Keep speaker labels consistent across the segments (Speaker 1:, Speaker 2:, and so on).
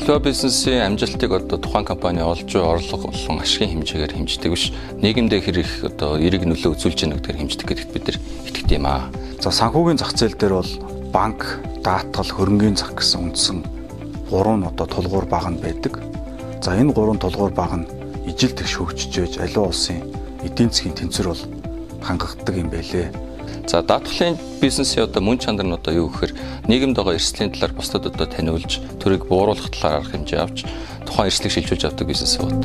Speaker 1: аливаа бизнесийн амжилтыг одоо тухайн компани олж орлого болон ашигын хэмжээгээр хэмждэг биш нийгэмдээ хэрэг одоо эерэг нөлөө үзүүлж яах гэдгээр хэмждэг гэдэгт бид нар итгэдэг юм аа.
Speaker 2: За санхүүгийн зах зээл дээр бол банк, даатгал, хөрөнгийн зах гэсэн үндсэн гурван одоо тулгуур баг нь байдаг. За энэ гурван тулгуур баг нь ижил тэгш хөгжиж аливаа улсын эдийн засгийн тэнцвэр бол хангагддаг юм байлээ.
Speaker 1: За даатгалын бизнесийн одоо мөн чанар нь одоо юу гэхээр нийгэмд байгаа эрсдлийн талаар бусдад одоо таниулж төрийг бууруулах талаар арга хэмжээ авч тухайн эрсдлийг шилжүүлж авдаг бизнес байна.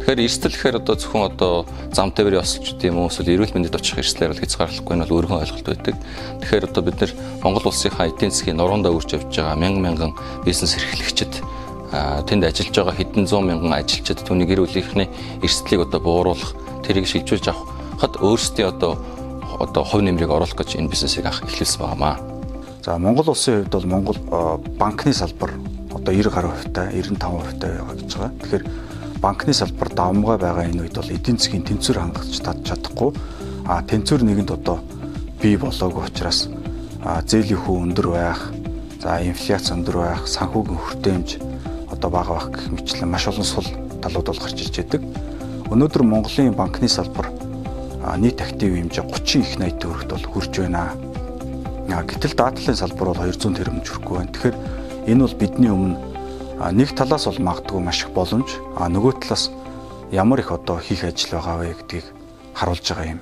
Speaker 1: Тэгэхээр эрсдэл гэхээр одоо зөвхөн одоо зам тээврийн осолч гэдэг юм уу эсвэл эрүүл мэндэд очих эрсдлээр бол хязгаарлахгүй нь бол өөрхөн ойлголт байдаг. Тэгэхээр одоо бид нэр Монгол улсынхаа эдийн засгийн нуруундаа үрж явж байгаа мянган мянган бизнес эрхлэгчид тэнд ажиллаж байгаа хэдэн зуун мянган ажилчид түүний гэр бүлийнхний эрсдлийг одоо бууруулах тэрийг шилжүүлж авахад өөрсдийн одоо одоо хувь нэмрийг оруулах гэж энэ бизнесийг анх эхлүүлсэн байнамаа.
Speaker 2: За Монгол улсын хувьд бол Монгол банкны салбар одоо 90 гаруй хувьтай 95% таа байгаа гэж байгаа. Тэгэхээр банкны салбар давмгай байгаа энэ үед бол эдийн засгийн тэнцвэр хангаж чадахгүй а тэнцвэр нэгэнд одоо бий болоогүй учраас зээлийн хүү өндөр байх, за инфляц өндөр байх, санхүүгийн хүртээмж одоо бага байх гэх мэтлэн маш олон сул талууд бол гарч ирж байдаг. Өнөөдөр Монголын банкны салбар нийт актив хэмжээ 30 их 80 төгрөгт бол хүрж байна. Гэтэл дадлын салбар бол 200 тэрбум хүрэхгүй байна. Тэгэхээр энэ бол бидний өмнө нэг талаас бол магадгүй маш их боломж, нөгөө талаас ямар их одоо хийх ажил байгаа вэ гэдгийг харуулж байгаа юм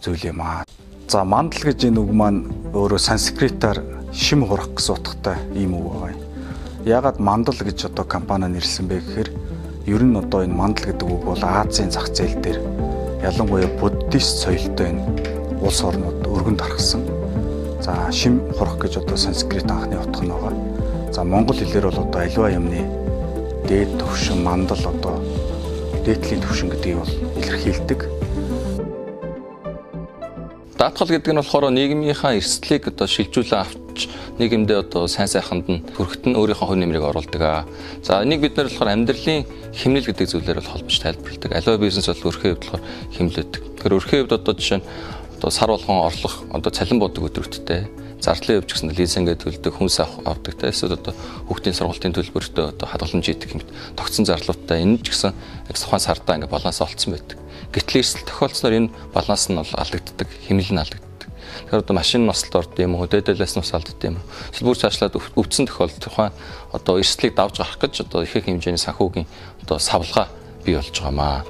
Speaker 2: зүйл юм аа. За мандал гэж энэ үг маань өөрөө санскритаар шим хурах гэсэн утгатай ийм үг байгаа юм. Ягаад мандал гэж одоо компани нэрлсэн бэ гэхээр ер нь одоо энэ мандал гэдэг үг бол Азийн зах зээл дээр ялангуяа буддист соёлтой энэ улс орнууд өргөнд харгасан. За шим хурах гэж одоо санскрит анхны утга нь байгаа. За монгол хэлээр бол одоо аливаа юмны дээд төвшин мандал одоо дээдлийн төвшин гэдгийг бол илэрхийлдэг.
Speaker 1: Даатгал гэдэг нь болохоор нийгмийнхаа эрсдлийг одоо шилжүүлэн авч нийгэмдээ одоо сайн сайханд нь хүрхт нь өөрийнхөө хувь нэмрийг оруулдаг аа. За энийг бид нэр болохоор амьдралын хэмнэл гэдэг зүйлээр бол холбож тайлбарладаг. Аливаа бизнес бол өрхийн хувьд болохоор хэмлэдэг. Тэгэхээр өрхийн хувьд одоо жишээ нь одоо сар болгон орлох одоо цалин буудаг өдрөлттэй зардлын хувьд ч гэсэн лизингээ төлдөг хүнс авдаг те эсвэл одоо хүүхдийн сургалтын төлбөртөө одоо хадгаламж хийдэг юм тогтсон зарлуудтай энэ ч гэсэн яг тухайн сардаа ингээ баланс олцсон байдаг. Гэтэл эрсдэл тохиолдсноор энэ баланс нь бол алдагддаг, хэмнэл нь алдагддаг. Тэгэхээр одоо машин нослолт орд юм уу, нь ус алдд юм уу. Эсвэл бүр цаашлаад өвдсөн тохиолдолд тухайн одоо эрсдлийг давж гарах гэж одоо их их хэмжээний санхүүгийн одоо савлгаа бий болж байгаамаа.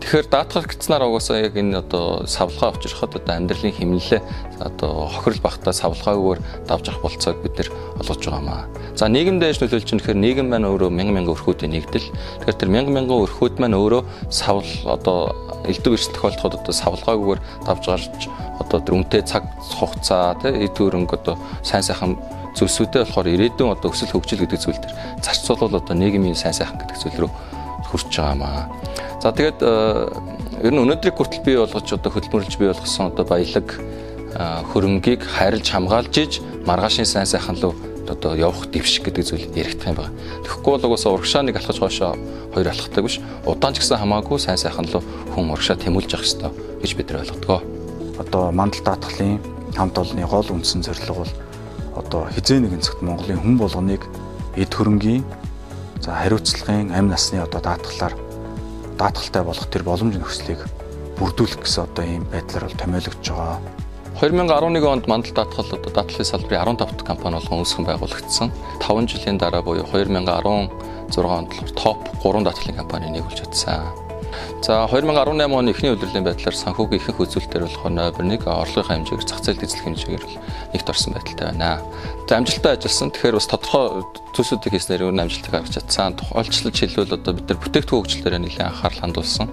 Speaker 1: Тэгэхээр даатгал гитснаар угаасаа яг энэ одоо савлгаа авчрахад одоо амьдралын хэмнэлээ одоо хохирол багтаа савлгаагүйгээр давж авах болцоог бид нэр олгож байгаамаа. За нийгэмд яаж нөлөөлж чинь гэхээр нийгэм маань өөрөө мянган мянган өрхүүдийн нэгдэл. Тэгэхээр тэр мянган мянган өрхүүд маань өөрөө савл одоо элдв эрс тохиолдоход одоо савлгаагүйгээр давж гарч одоо тэр үнэтэй цаг хугацаа тий эд хөрөнгө одоо сайн сайхан зүйлсүүдээ болохоор ирээдүйн одоо өсөл хөгжил гэдэг зүйл төр зарцуулбал одоо нийгмийн сайн сайхан гэдэг зүйл рүү хүрч байгаамаа. За тэгээд э, ер нь өнөөдрийг хүртэл бий болгож одоо хөдөлмөрлөж бий болгосон одоо баялаг э, хөрөнгийг харилж хамгаалж иж маргаашийн сайн сайхан руу одоо явах дэвших гэдэг зүйл яригдах юм байна. Тэгэхгүй бол угаасаа урагшааныг алхаж хоошоо хоёр алхахдаг биш. Удаан ч гэсэн хамаагүй сайн сайхан руу хүн урагшаа тэмүүлж явах ёстой гэж бид нар ойлгодгоо.
Speaker 2: Одоо мандал даатгалын хамт олонны гол үндсэн зорилго бол одоо хизээ нэгэн цагт Монголын хүн болгоныг эд хөрөнгийн за хариуцлагын амь насны одоо даатгалаар даатгалтай болох тэр боломж нөхцөлийг бүрдүүлэх гэсэн одоо ийм байдлаар бол томьёологдож байгаа.
Speaker 1: 2011 онд мандал даатгал одоо даатгалын салбарын 15 дахь компани болгон үүсгэн байгуулагдсан. 5 жилийн дараа буюу 2016 онд топ 3 даатгалын компани нэгүүлж чадсан. За 2018 оны эхний удирлын байдлаар санхүүгийн ихэнх үзүүлэлтээр болохоор номер 1 орлогын хэмжээгээр зах зээл эзлэх хэмжээгээр нэгт орсон байдалтай байна. За амжилттай ажилласан. Тэгэхээр бас тодорхой зүйлсүүдийг хийснээр өөр амжилтыг гаргаж чадсан. Тухайлчлаж хэлбэл одоо бид нар бүтээгдэхүүн хөгжлөөр нэлээд анхаарал хандуулсан.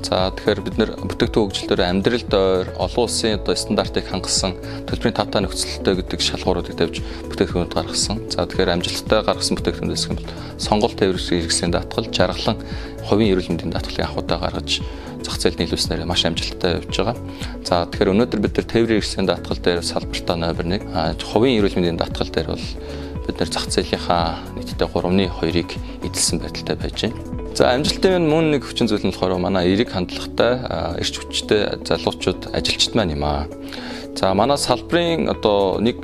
Speaker 1: За тэгэхээр бид нэр бүтээгдэхүүн хөгжлөөр амьдралд ойр олон улсын одоо стандартыг хангасан төлбөрийн тавтаа нөхцөлтэй гэдэг шалгууруудыг тавьж бүтээгдэхүүнүүд гаргасан. За тэгэхээр амжилттай гаргасан бүтээгдэхүүнээс юм бол сонголт тээврийн хэрэгслийн даатгал, жаргалан хувийн эрүүл мэндийн даатгалын анхудаа гаргаж зах зээлд нийлүүлснээр маш амжилттай явж байгаа. За тэгэхээр өнөөдөр бид нар тээврийн хэрэгслийн даатгал дээр салбартаа номер 1, хувийн эрүүл мэндийн даатгал дээр бол бид нар зах зээлийнхаа нийтдээ 3-ны 2-ыг эзэлсэн байдалтай байж байна. За амжилтын мөн нэг хүчин зүйл нь болохоор манай эерэг хандлагатай эрч хүчтэй залуучууд ажилчид маань юм аа. За манай салбарын одоо нэг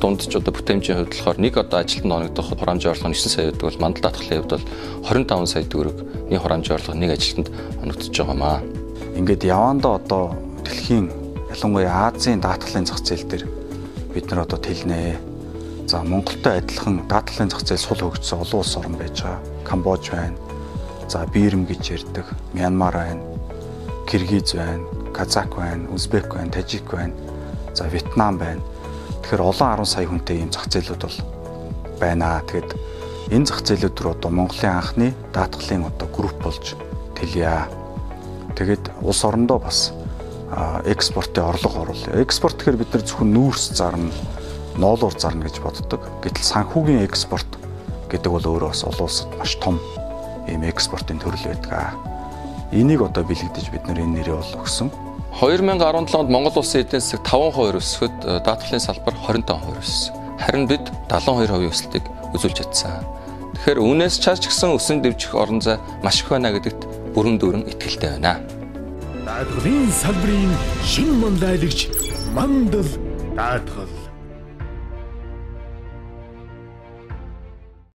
Speaker 1: дунд ч одоо бүтээмжийн хувьд болохоор нэг одоо ажилтнанд оногдох хураамжийн орлого 9 сая гэдэг бол мандал даатгалын хувьд бол 25 сая төгрөгийн хураамжийн орлого нэг ажилтнанд оногдож байгаамаа.
Speaker 2: Ингээд явандаа одоо дэлхийн ялангуяа Азийн даатгалын зах зээл дээр бид нар одоо тэлнэ. За Монголтой адилхан даатгалын зах зээл сул хөгжсөн олон улс орн байж байгаа. Камбож байна. За Бирм гэж ярьдаг. Мянмар байна. Киргиз байна. Казак байна. Узбек байна. Тажик байна. За Вьетнам байна. Тэгэхээр олон 10 сая хүнтэй ийм зах зээлүүд бол байна. Тэгэд энэ зах зээлүүд рүү одоо Монголын анхны даатгалын одоо групп болж тэлье. Тэгэд улс орондоо бас экспортын орлого оруулах. Экспорт гэхээр бид нар зөвхөн нүүрс зарна, ноолуур зарна гэж боддог. Гэтэл санхүүгийн экспорт гэдэг бол өөрөө бас олон улсад маш том ийм экспортын төрөл байдаг. Энийг одоо бэлэгдэж бид нар энэ нэрээ бол өгсөн.
Speaker 1: 2017 онд Монгол улсын эдийн засаг 5% өсөхөд э, даатгалын салбар 25% өссөн. Харин бид 72% өсөлтийг үзүүлж чадсан. Тэгэхээр үүнээс чааш ч гэсэн өсөн дэвжих орон зай маш их байна гэдэгт бүрэн дүүрэн итгэлтэй байна.
Speaker 3: Даатгалын салбарын шин мандайлагч мандал даатгал